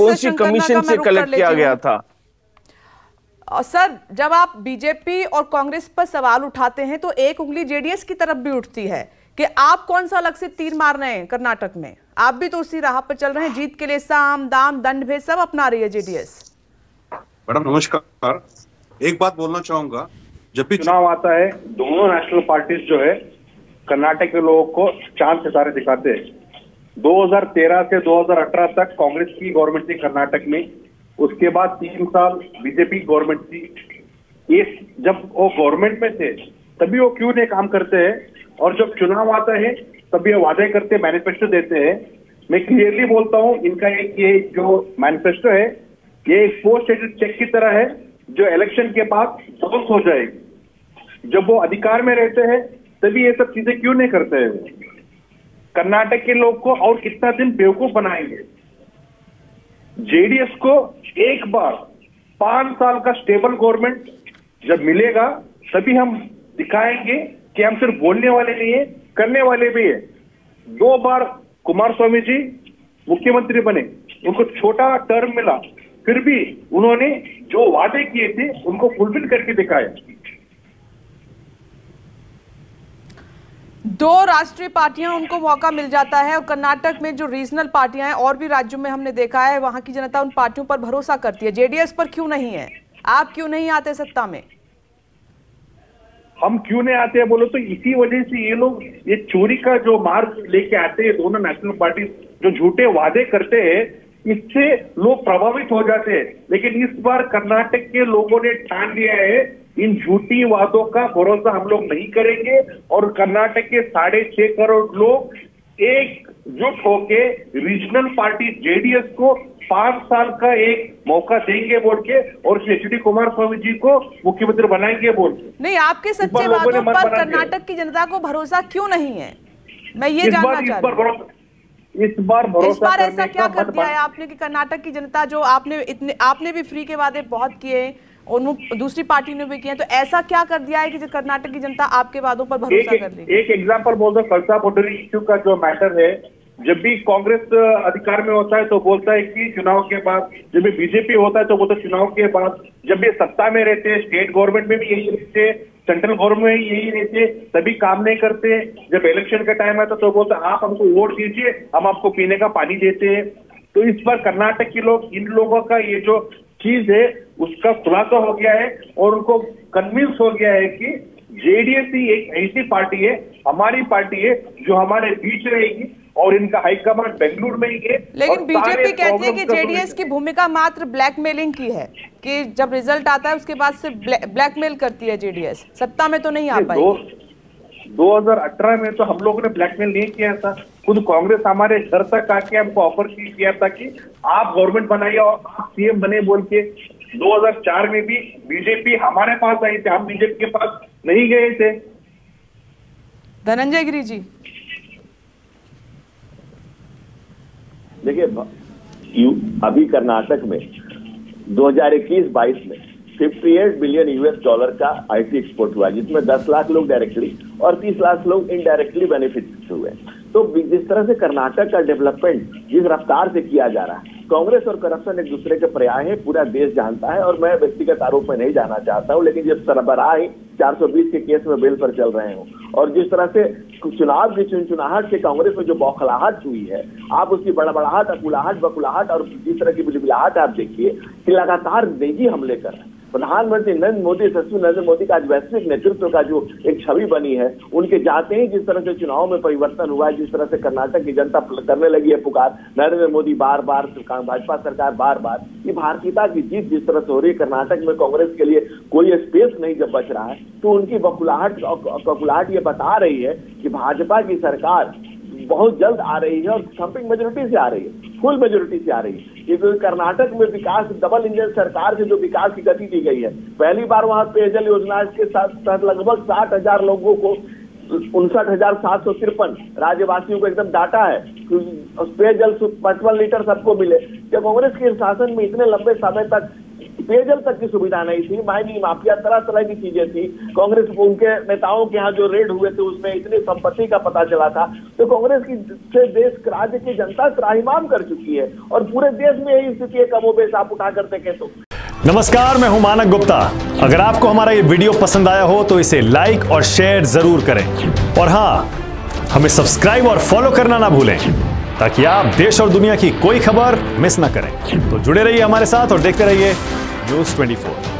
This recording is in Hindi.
कौन सी कमीशन से कलेक्ट किया गया था? और सर जब आप बीजेपी और कांग्रेस पर सवाल उठाते हैं तो एक उंगली जेडीएस की तरफ़ भी उठती है कि आप कौन सा अलग से तीर मार रहे हैं कर्नाटक में? आप भी तो उसी राह पर चल रहे हैं जीत के लिए साम दाम दंड भेद सब अपना रही है जेडीएस मैडम नमस्कार। एक बात बोलना चाहूँगा। जब भी चुनाव आता है दोनों नेशनल पार्टीज़ जो है कर्नाटक के लोगों को चाँद सितारे दिखाते हैं। 2013 से 2018 तक कांग्रेस की गवर्नमेंट थी कर्नाटक में। उसके बाद तीन साल बीजेपी गवर्नमेंट थी। ये जब वो गवर्नमेंट में थे, तभी वो क्यों नहीं काम करते हैं? और जब चुनाव आता है तभी वो वादे करते मैनिफेस्टो देते हैं। मैं क्लियरली बोलता हूँ, इनका एक ये जो मैनिफेस्टो है, ये एक पोस्ट एडिट चेक की तरह है, जो इलेक्शन के बाद बाउंस हो जाएगी। जब वो अधिकार में रहते हैं, तभी ये सब चीज़ें क्यों नहीं करते हैं? कर्नाटक के लोग को और कितना दिन बेवकूफ़ बनाएँगे? जेडीएस को एक बार पाँच साल का स्टेबल गवर्नमेंट जब मिलेगा, तभी हम दिखाएँगे कि हम सिर्फ़ बोलने वाले नहीं है, करने वाले भी है। दो बार कुमार स्वामी जी मुख्यमंत्री बने, उनको छोटा टर्म मिला, फिर भी उन्होंने जो वादे किए थे, उनको फुलफिल करके दिखाया। दो राष्ट्रीय पार्टियाँ उनको मौका मिल जाता है और कर्नाटक में जो रीजनल पार्टियाँ हैं, और भी राज्यों में हमने देखा है, वहाँ की जनता उन पार्टियों पर भरोसा करती है। जेडीएस पर क्यों नहीं है? आप क्यों नहीं आते सत्ता में? हम क्यों नहीं आते हैं? बोलो तो इसी वजह से ये लोग, ये चोरी का जो मार्ग लेके आते हैं, दोनों नेशनल पार्टी जो झूठे वादे करते हैं, इससे लोग प्रभावित हो जाते हैं। लेकिन इस बार कर्नाटक के लोगों ने ठान लिया है इन झूठी वादों का भरोसा हम लोग नहीं करेंगे और कर्नाटक के साढ़े छह करोड़ लोग एकजुट होके रीजनल पार्टी जेडीएस को पाँच साल का एक मौका देंगे बोल के और H D Kumaraswamy ji को मुख्यमंत्री बनाएँगे बोल के। नहीं आपके सच्चे वादों पर कर्नाटक की जनता को भरोसा क्यों नहीं है? मैं ये जानना चाह रही इस बार भरोसा इस बार ऐसा क्या कर दिया है आपने कि कर्नाटक की जनता जो आपने इतने आपने भी फ्री के वादे बहुत किए और दूसरी पार्टी ने भी किया तो ऐसा क्या कर दिया है कि कर्नाटक की जनता आपके वादों पर भरोसा कर रही एक एग्जांपल बोल दो खलसा बोडरी इश्यू का जो मैटर है जब भी कांग्रेस अधिकार में होता है तो बोलता है कि चुनाव के बाद जब भी बीजेपी होता है तो बोलता है चुनाव के बाद जब भी सत्ता में रहते हैं स्टेट गवर्नमेंट में भी यही रहते सेंट्रल गवर्नमेंट में यही रहते तभी काम नहीं करते जब इलेक्शन का टाइम आता तो बोलते आप हमको वोट दीजिए हम आपको पीने का पानी देते हैं। तो इस बार कर्नाटक के लोग इन लोगों का ये जो चीज़ है उसका खुलासा हो गया है और उनको कन्विंस हो गया है कि जेडीएस ही एक ऐसी पार्टी है हमारी पार्टी है जो हमारे बीच रहेगी और इनका हाईकमांड बेंगलुरु में ही है। लेकिन बीजेपी कहती है कि जेडीएस की भूमिका मात्र ब्लैकमेलिंग की है कि जब रिज़ल्ट आता है उसके बाद से ब्लैकमेल करती है जेडीएस सत्ता में तो नहीं आ पाई। 2018 में तो हम लोगों ने ब्लैकमेल नहीं किया था। खुद कांग्रेस हमारे घर तक आके हमको ऑफ़र किया था कि आप गवर्नमेंट बनाइए और आप सीएम बने बोल के। 2004 में भी बीजेपी हमारे पास आई थी हम बीजेपी के पास नहीं गए थे। धनंजय गिरी जी। देखिए अभी कर्नाटक में 2021-22 में 58 बिलियन यूएस डॉलर का आईटी एक्सपोर्ट हुआ जिसमें 10 लाख लोग डायरेक्टली और 30 लाख लोग इनडायरेक्टली बेनिफिट हुए। तो जिस तरह से कर्नाटक का डेवलपमेंट जिस रफ्तार से किया जा रहा है, कांग्रेस और करप्शन एक दूसरे के पर्याय है, पूरा देश जानता है और मैं व्यक्तिगत आरोप में नहीं जाना चाहता हूँ, लेकिन जब सरबराह ही 420 के केस में बेल पर चल रहे हो और जिस तरह से चुनाव की चुनचुनाहट से कांग्रेस में जो बौखलाहट हुई है, आप उसकी बड़बड़ाहट, अकुलाहट, बकुलाहट और जिस तरह की बुलबुलाहट आप देखिए कि लगातार निजी हमले कर रहे हैं। प्रधानमंत्री नरेंद्र मोदी, सचिव नरेंद्र मोदी का आज वैश्विक नेतृत्व का जो एक छवि बनी है, उनके जाते ही जिस तरह से चुनाव में परिवर्तन हुआ है, जिस तरह से कर्नाटक की जनता करने लगी है पुकार। नरेंद्र मोदी बार बार भाजपा सरकार बार बार ये भारतीयता की जीत जिस तरह से हो रही है, कर्नाटक में कांग्रेस के लिए कोई स्पेस नहीं जब बच रहा है तो उनकी बकुलाहट बकुलाहट ये बता रही है कि भाजपा की सरकार बहुत जल्द आ रही है और थम्पिंग मेजोरिटी से आ रही है, फुल मेजोरिटी से आ रही है। क्योंकि कर्नाटक में विकास, डबल इंजन सरकार से जो विकास की गति दी गई है, पहली बार वहाँ पेयजल योजना के साथ लगभग साठ हज़ार लोगों को, उनसठ हज़ार सात सौ तिरपन राज्यवासियों को एकदम डाटा है पेयजल पचपन लीटर सबको मिले। जब कांग्रेस के शासन में इतने लंबे समय तक पेयजल तक की सुविधा नहीं थी। माइनिंग माफिया तरह तरह की चीज़ें थी। कांग्रेस उनके नेताओं के यहाँ जो रेड हुए थे, उसमें इतनी संपत्ति का पता चला था। तो कांग्रेस की से देश, राज्य की जनता त्राहिमाम कर चुकी है और पूरे देश में यही स्थिति है कमोबेश आप उठा कर देखें तो। नमस्कार, मैं हूँ मानक गुप्ता। अगर आपको हमारा ये वीडियो पसंद आया हो तो इसे लाइक और शेयर ज़रूर करें। और हाँ, हमें सब्सक्राइब और फॉलो करना ना भूलें, ताकि आप देश और दुनिया की कोई खबर मिस ना करें। तो जुड़े रहिए हमारे साथ और देखते रहिए News 24.